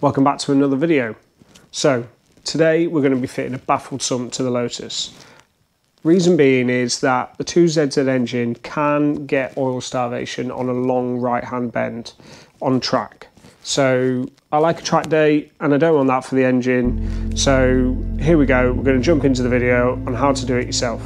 Welcome back to another video. So today we're going to be fitting a baffled sump to the Lotus. Reason being is that the 2ZZ engine can get oil starvation on a long right hand bend on track. So I like a track day and I don't want that for the engine. So here we go, we're going to jump into the video on how to do it yourself.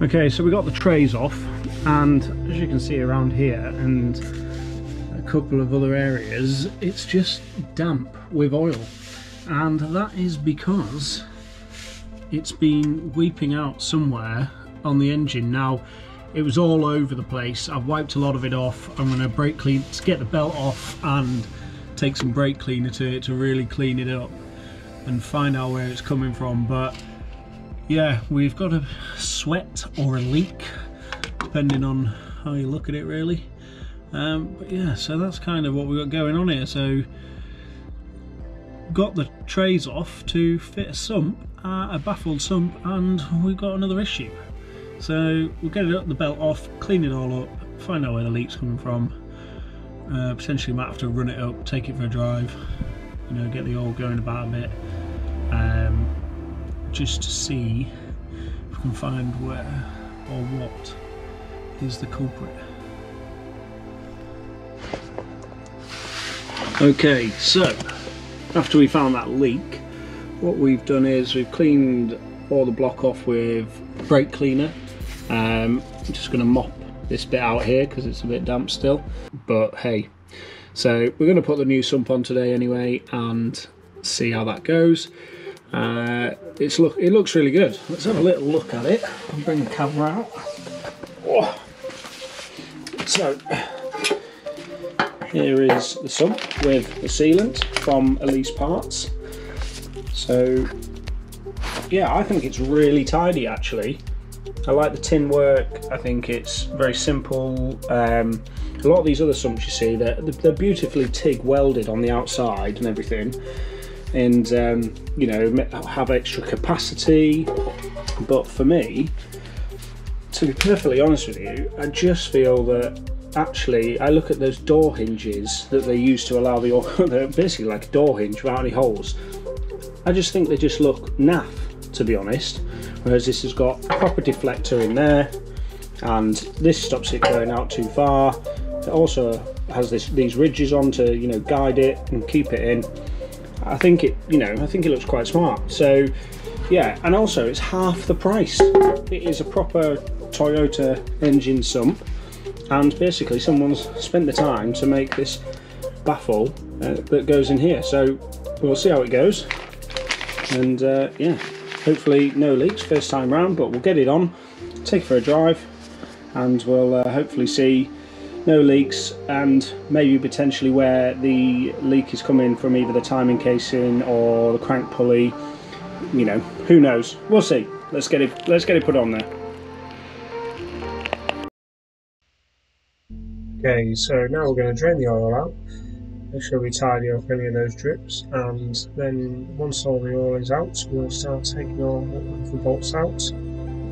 Okay, so we got the trays off and as you can see around here and couple of other areas it's just damp with oil. And that is because it's been weeping out somewhere on the engine. Now it was all over the place. I've wiped a lot of it off. I'm going to brake clean to get the belt off and take some brake cleaner to it to really clean it up and find out where it's coming from. But yeah we've got a sweat or a leak depending on how you look at it really um, but yeah, so that's kind of what we've got going on here. So got the trays off to fit a sump, uh, a baffled sump, and we've got another issue. So we'll get it up the belt off, clean it all up, find out where the leak's coming from. Uh, potentially might have to run it up, take it for a drive, you know, get the oil going about a bit, um, just to see if we can find where or what is the culprit. Okay, so after we found that leak, what we've done is we've cleaned all the block off with brake cleaner. Um, I'm just going to mop this bit out here because it's a bit damp still, but hey. So we're going to put the new sump on today anyway and see how that goes. Uh, it's look, it looks really good. Let's have a little look at it. I'll bring the camera out. Oh. So here is the sump with the sealant from Elise Parts. So yeah, I think it's really tidy actually. I like the tin work, I think it's very simple. Um, a lot of these other sumps you see, they're, they're beautifully TIG welded on the outside and everything. And, um, you know, have extra capacity. But for me, to be perfectly honest with you, I just feel that actually, I look at those door hinges that they use to allow the they're basically like a door hinge without any holes. I just think they just look naff, to be honest. Whereas this has got a proper deflector in there, and this stops it going out too far. It also has this these ridges on to you know guide it and keep it in. I think it you know I think it looks quite smart. So yeah, and also it's half the price. It is a proper Toyota engine sump and basically someone's spent the time to make this baffle uh, that goes in here. So we'll see how it goes. And uh, yeah hopefully no leaks first time round but we'll get it on take it for a drive and we'll uh, hopefully see no leaks and maybe potentially where the leak is coming from either the timing casing or the crank pulley. You know who knows? We'll see. Let's get it let's get it put on there Okay, so now we're going to drain the oil out, make sure we tidy up any of those drips, and then once all the oil is out, we'll start taking all the bolts out,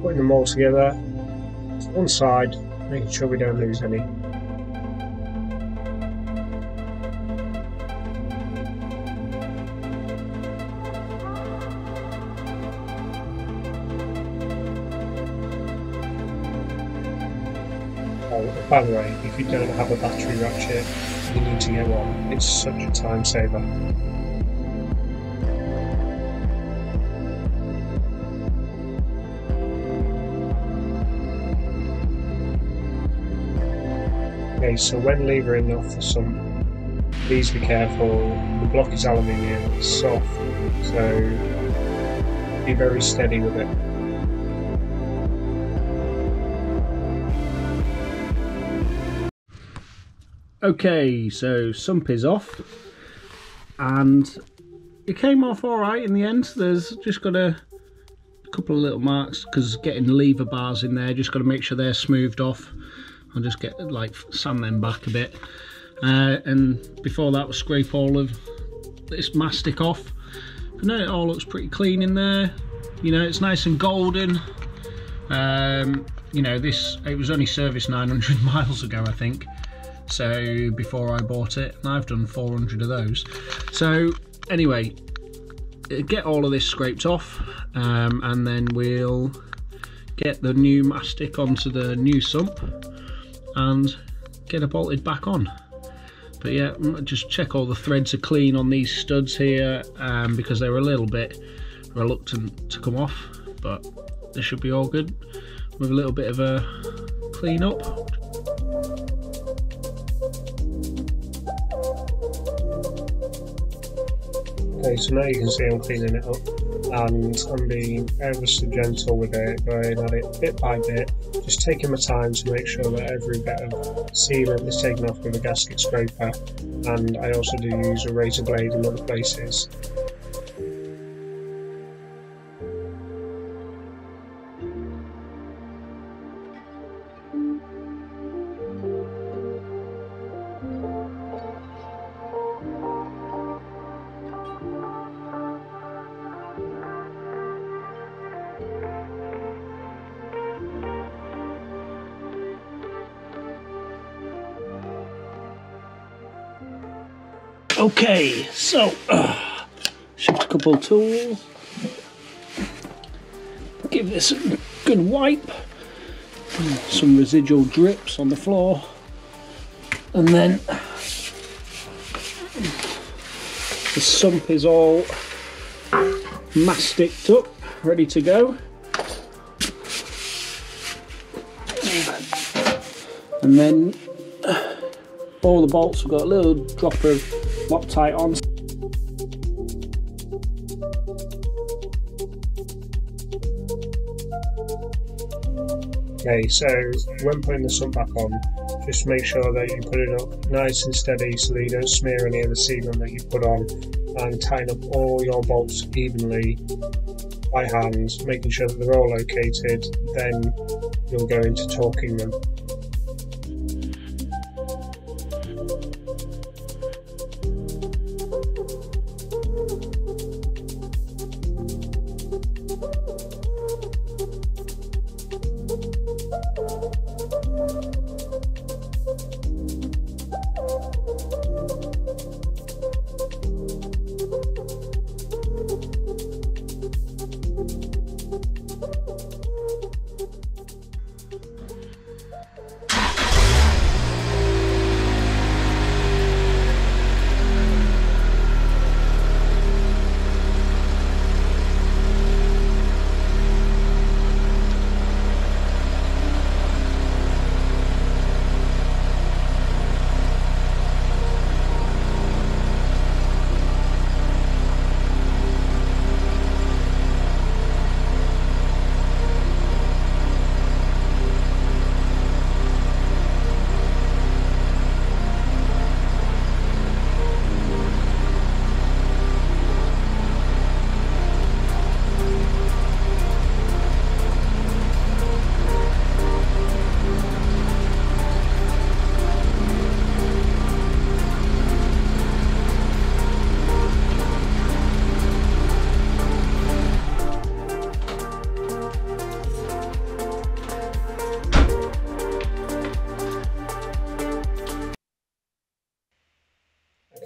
putting them all together to one side, making sure we don't lose any. By the way, if you don't have a battery ratchet, you need to get one. It's such a time saver. Okay, so when levering off the sump, please be careful. The block is aluminium, it's soft, so be very steady with it. Okay, so sump is off and it came off alright in the end. There's just got a couple of little marks because getting lever bars in there, just got to make sure they're smoothed off. I'll just get like sand them back a bit. Uh, and before that, we'll scrape all of this mastic off. But no, it all looks pretty clean in there. You know, it's nice and golden. Um, you know, this, it was only serviced 900 miles ago, I think. So before I bought it, and I've done 400 of those. So anyway, get all of this scraped off, um, and then we'll get the new mastic onto the new sump and get it bolted back on but yeah just check all the threads are clean on these studs here um, because they were a little bit reluctant to come off but they should be all good with a little bit of a clean up Okay, so now you can see I'm cleaning it up and I'm being ever so gentle with it, going at it bit by bit, just taking my time to make sure that every bit of sealant is taken off with a gasket scraper and I also do use a razor blade in other places. Okay, so uh, shift a couple tools. Give this a good wipe. Some residual drips on the floor, and then the sump is all masticed up, ready to go. And then all the bolts have got a little drop of Loctite on. Okay, so when putting the sump back on, just make sure that you put it up nice and steady so that you don't smear any of the sealant that you put on and tighten up all your bolts evenly by hand, making sure that they're all located, then you'll go into torquing them.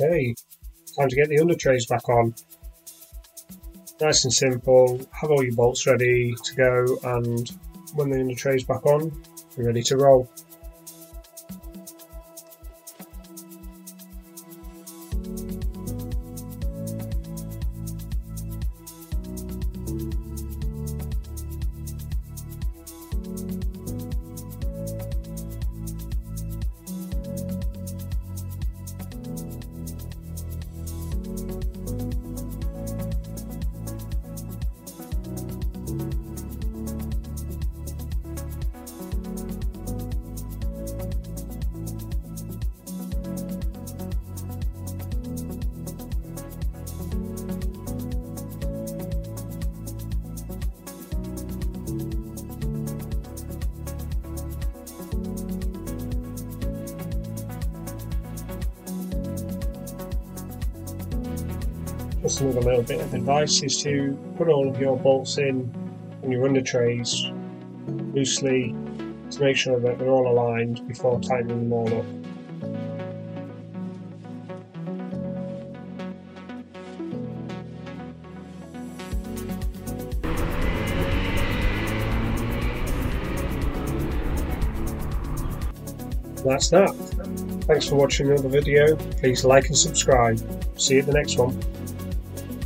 Okay, time to get the under trays back on. Nice and simple, have all your bolts ready to go and when the under trays back on, you're ready to roll. just another little bit of advice is to put all of your bolts in and your under trays loosely to make sure that they're all aligned before tightening them all up. That's that. Thanks for watching another video. Please like and subscribe. See you at the next one.